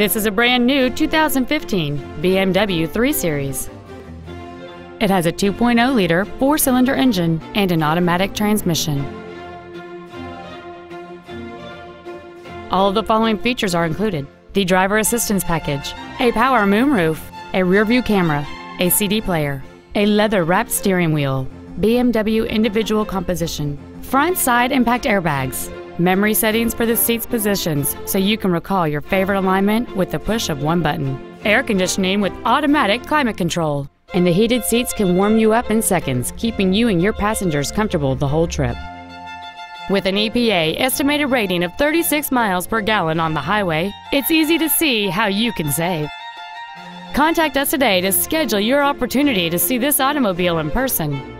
This is a brand new 2015 BMW 3 Series. It has a 2.0-liter four-cylinder engine and an automatic transmission. All of the following features are included. The driver assistance package, a power moonroof, a rear-view camera, a CD player, a leather-wrapped steering wheel, BMW individual composition, front side impact airbags, memory settings for the seat's positions so you can recall your favorite alignment with the push of one button, air conditioning with automatic climate control, and the heated seats can warm you up in seconds, keeping you and your passengers comfortable the whole trip. With an EPA estimated rating of 36 miles per gallon on the highway, it's easy to see how you can save. Contact us today to schedule your opportunity to see this automobile in person.